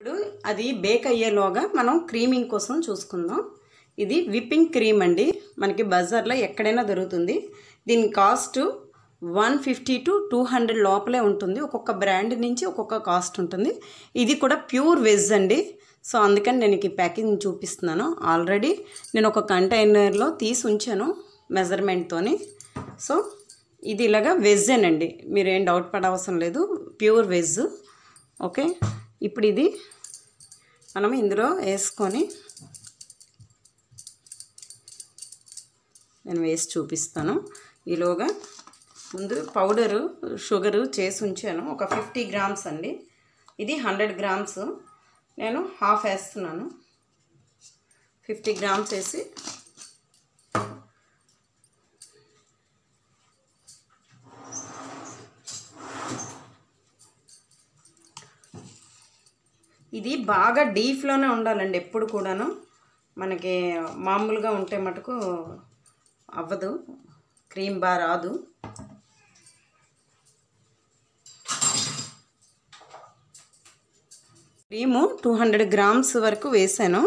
ఇప్పుడు అది బేక్ అయ్యేలోగా మనం క్రీమింగ్ కోసం చూసుకుందాం. ఇది విప్పింగ్ క్రీమ్ అండి. మనకి బజార్లో ఎక్కడైనా దొరుకుతుంది. దీని cost one fifty to two hundred లోపలే ఉంటుంది. ఒక్కొక్క బ్రాండ్ నుంచి ఒక్కొక్క కాస్ట్ ఉంటుంది. ఇది కూడా ప్యూర్ వెజ్ అండి. సో అందుకని నేను ఈ ప్యాకింగ్ చూపిస్తున్నాను. ఆల్రెడీ నేను ఒక కంటైనర్లో తీసి ఉంచాను మెజర్మెంట్తోని సో ఇది ఇలాగా వెజ్జేనండి మీరు ఏం డౌట్ పడవసరం లేదు. ప్యూర్ వెజ్ ఓకే ఇప్పుడు ఇది మనం ఇందులో వేసుకొని నేను వేసి చూపిస్తాను. ఈలోగా ముందు పౌడరు షుగరు చేసి ఉంచాను. ఒక ఫిఫ్టీ గ్రామ్స్ అండి. ఇది హండ్రెడ్ గ్రామ్స్. నేను హాఫ్ వేస్తున్నాను. ఫిఫ్టీ గ్రామ్స్ వేసి ఇది బాగా డీప్లోనే ఉండాలండి ఎప్పుడు కూడాను. మనకి మామూలుగా ఉంటే మటుకు అవ్వదు. క్రీమ్ బాగా రాదు. క్రీము టూ హండ్రెడ్ గ్రామ్స్ వరకు వేసాను.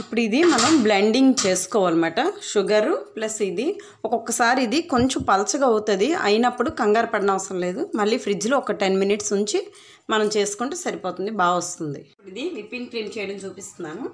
ఇప్పుడు ఇది మనం బ్లెండింగ్ చేసుకోవాలన్నమాట. షుగరు ప్లస్ ఇది. ఒక్కొక్కసారి ఇది కొంచెం పలచగా అవుతుంది. అయినప్పుడు కంగారు పడిన అవసరం లేదు. మళ్ళీ ఫ్రిడ్జ్లో ఒక టెన్ మినిట్స్ ఉంచి మనం చేసుకుంటే సరిపోతుంది బాగా వస్తుంది. ఇప్పుడు ఇది విప్పింగ్ క్రీమ్ చేయడం చూపిస్తున్నాను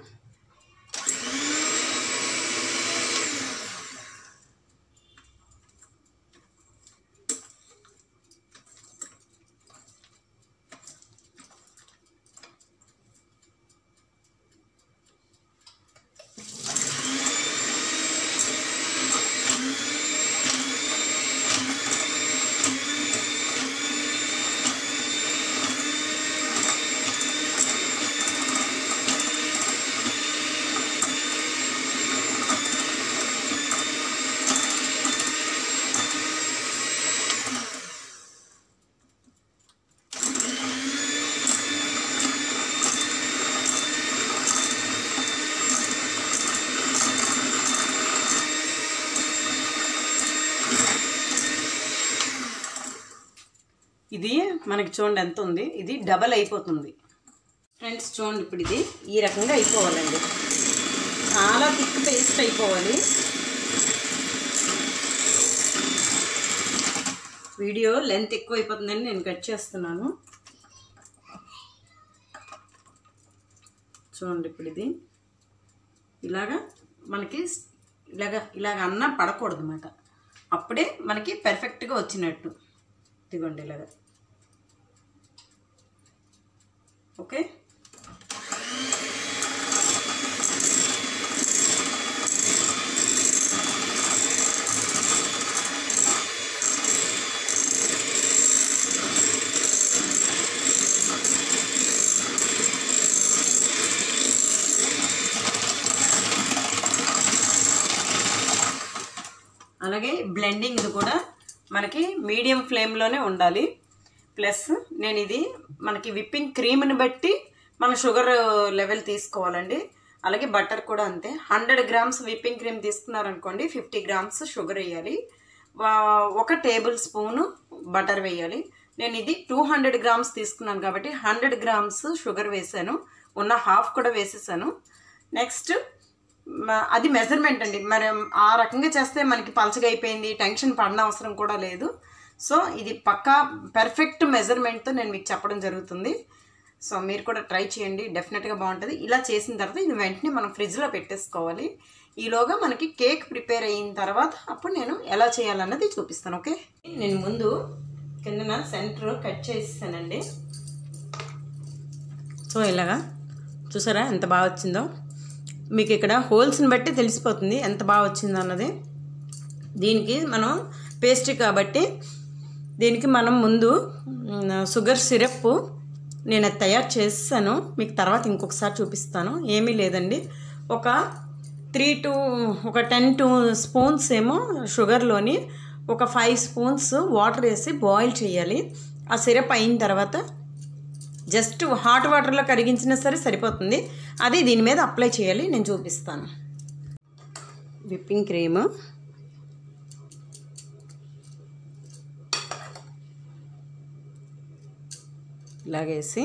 ఇది మనకి చూడండి ఎంత ఉంది? ఇది డబల్ అయిపోతుంది. ఫ్రెండ్స్ చూడండి ఇప్పుడు ఇది. ఈ రకంగా అయిపోవాలండి. చాలా థిక్ పేస్ట్ అయిపోవాలి. వీడియో లెంత్ ఎక్కువ అయిపోతుందని నేను కట్ చేస్తున్నాను. చూడండి ఇప్పుడు ఇది. ఇలాగా మనకి ఇలాగ ఇలాగ అన్నా పడకూడదు అన్నమాట అప్పుడే మనకి పెర్ఫెక్ట్గా వచ్చినట్టు. ఇదిగోండి ఇలాగ. ఓకే? అలాగే బ్లెండింగ్ ఇది కూడా మనకి మీడియం ఫ్లేమ్లోనే ఉండాలి. ప్లస్ నేను ఇది మనకి విప్పింగ్ క్రీమ్ని బట్టి మన షుగర్ లెవెల్ తీసుకోవాలండి. అలాగే బటర్ కూడా అంతే. హండ్రెడ్ గ్రామ్స్ విప్పింగ్ క్రీమ్ తీసుకున్నారనుకోండి ఫిఫ్టీ గ్రామ్స్ షుగర్ వేయాలి. వా- ఒక టేబుల్ స్పూను బటర్ వేయాలి. నేను ఇది టూ హండ్రెడ్ గ్రామ్స్ తీసుకున్నాను కాబట్టి హండ్రెడ్ గ్రామ్స్ షుగర్ వేసాను ఉన్న హాఫ్ కూడా వేసేసాను. నెక్స్ట్ అది మెజర్మెంట్ అండి. మరి ఆ రకంగా చేస్తే మనకి పలచగా అయిపోయింది టెన్షన్ పడిన అవసరం కూడా లేదు. సో ఇది పక్కా పెర్ఫెక్ట్ మెజర్మెంట్తో నేను మీకు చెప్పడం జరుగుతుంది. సో మీరు కూడా ట్రై చేయండి డెఫినెట్గా బాగుంటుంది. ఇలా చేసిన తర్వాత ఇది వెంటనే మనం ఫ్రిడ్జ్లో పెట్టేసుకోవాలి. ఈలోగా మనకి కేక్ ప్రిపేర్ అయిన తర్వాత అప్పుడు నేను ఎలా చేయాలన్నది చూపిస్తాను ఓకే నేను ముందు కిందన సెంటర్ కట్ చేసేసానండి. సో ఇలాగా చూసారా ఎంత బాగా వచ్చిందో? మీకు ఇక్కడ హోల్స్ని బట్టి తెలిసిపోతుంది ఎంత బాగా వచ్చిందో అన్నది దీనికి మనం పేస్ట్ కాబట్టి దీనికి మనం ముందు షుగర్ సిరప్ నేను అది తయారు చేస్తాను మీకు తర్వాత ఇంకొకసారి చూపిస్తాను. ఏమీ లేదండి. ఒక త్రీ టు ఒక టెన్ టు స్పూన్స్ ఏమో షుగర్లోని ఒక ఫైవ్ స్పూన్స్ వాటర్ వేసి బాయిల్ చేయాలి. ఆ సిరప్ అయిన తర్వాత జస్ట్ హాట్ వాటర్లో కరిగించినా సరే సరిపోతుంది. అది దీని మీద అప్లై చేయాలి. నేను చూపిస్తాను. Whipping cream. ఇలాగేసి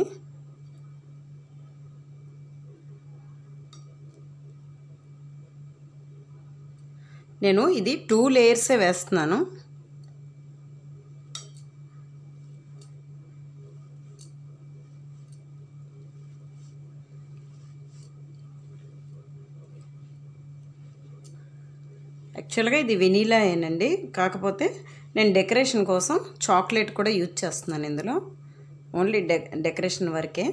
నేను ఇది టూ లేయర్సే వేస్తున్నాను. యాక్చువల్గా ఇది వెనీలా ఏనండి. కాకపోతే నేను డెకరేషన్ కోసం చాక్లెట్ కూడా యూజ్ చేస్తున్నాను ఇందులో. ఓన్లీ డె డెకరేషన్ వరకే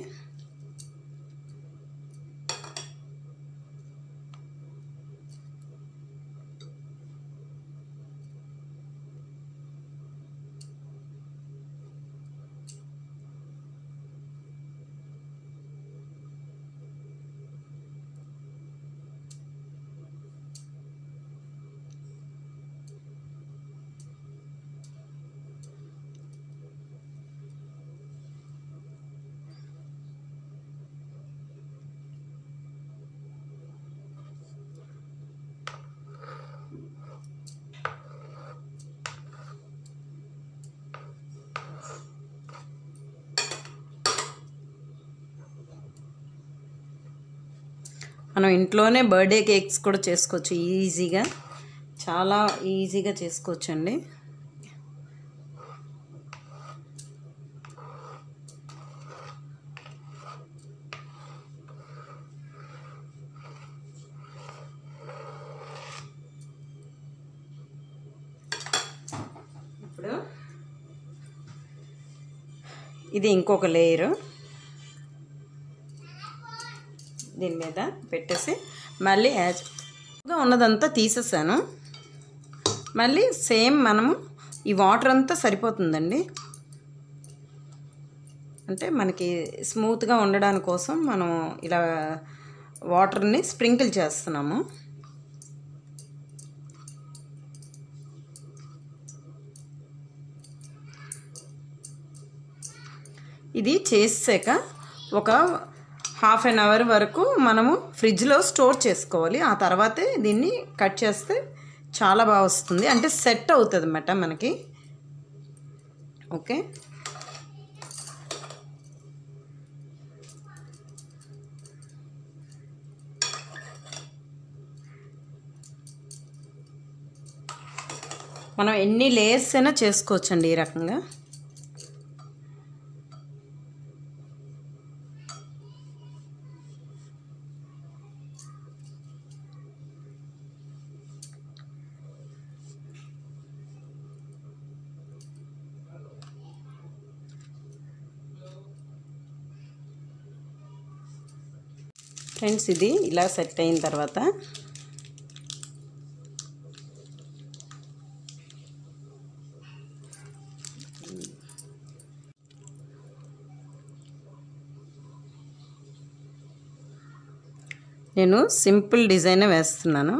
మనం ఇంట్లోనే బర్త్డే కేక్స్ కూడా చేసుకోవచ్చు ఈజీగా. చాలా ఈజీగా చేసుకోవచ్చు అండి ఇప్పుడు ఇది ఇంకొక లేయరు దీని మీద పెట్టేసి మళ్ళీ యాజ్గా ఉన్నదంతా తీసేసాను. మళ్ళీ సేమ్ మనము ఈ వాటర్ అంతా సరిపోతుందండి. అంటే మనకి స్మూత్గా ఉండడాని కోసం మనం ఇలా వాటర్ని స్ప్రింకిల్ చేస్తున్నాము. ఇది చేసాక ఒక హాఫ్ అన్ అవర్ వరకు మనము ఫ్రిడ్జ్లో స్టోర్ చేసుకోవాలి. ఆ తర్వాతే దీన్ని కట్ చేస్తే చాలా బాగా వస్తుంది. అంటే సెట్ అవుతుంది అన్నమాట మనకి. ఓకే. మనం ఎన్ని లేయర్స్ అయినా చేసుకోవచ్చండి ఈ రకంగా. ఫ్రెండ్స్ ఇది ఇలా సెట్ అయిన తర్వాత నేను సింపుల్ డిజైన్ వేస్తున్నాను.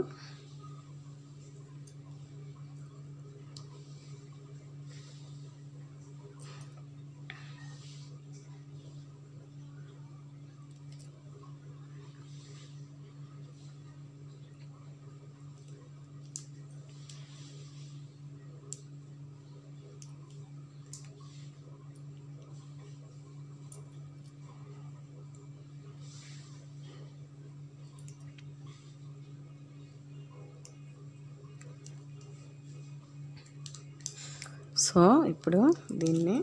సో ఇప్పుడు దీన్ని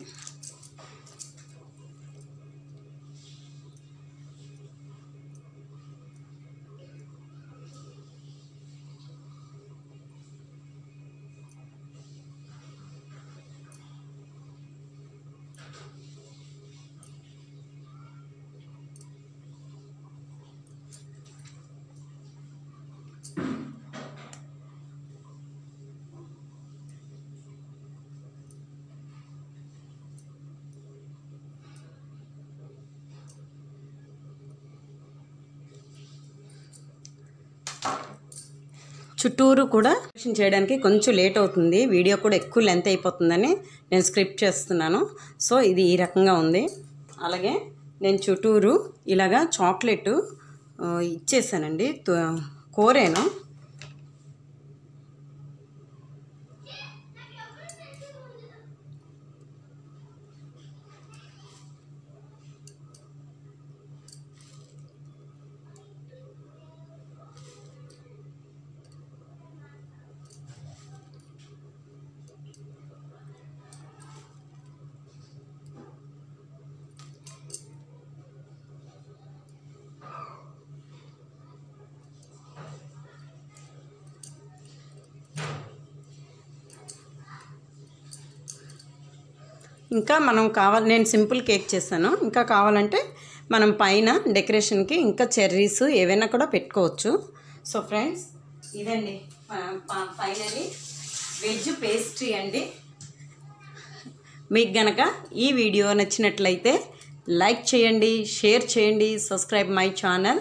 చుట్టూరు కూడా డెకరేషన్ చేయడానికి కొంచెం లేట్ అవుతుంది. వీడియో కూడా ఎక్కువ లెంత్ అయిపోతుందని నేను స్క్రిప్ట్ చేస్తున్నాను. సో ఇది ఈ రకంగా ఉంది. అలాగే నేను చుట్టూరు ఇలాగా చాక్లెట్ ఇచ్చేసానండి. తో- కోరాను. ఇంకా మనం కావాలి నేను సింపుల్ కేక్ చేశాను ఇంకా కావాలంటే మనం పైన డెకరేషన్కి ఇంకా చెర్రీస్ ఏవైనా కూడా పెట్టుకోవచ్చు. సో ఫ్రెండ్స్ ఇదండి. ఫైనలీ వెజ్ పేస్ట్రీ అండి. మీకు గనక ఈ వీడియో నచ్చినట్లయితే లైక్ చేయండి షేర్ చేయండి subscribe my channel.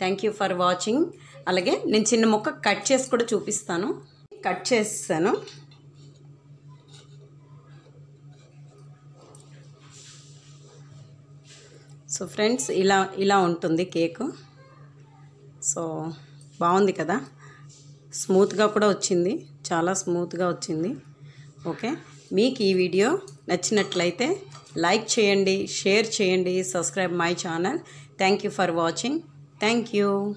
Thank you for watching. అలాగే నేను చిన్న ముక్క కట్ చేసి కూడా చూపిస్తాను. కట్ చేస్తాను. సో ఫ్రెండ్స్ ఇలా ఇలా ఉంటుంది కేకు. సో బాగుంది కదా? స్మూత్గా కూడా వచ్చింది. చాలా స్మూత్గా వచ్చింది. ఓకే? మీకు ఈ వీడియో నచ్చినట్లయితే లైక్ చేయండి షేర్ చేయండి subscribe my channel. Thank you for watching. Thank you.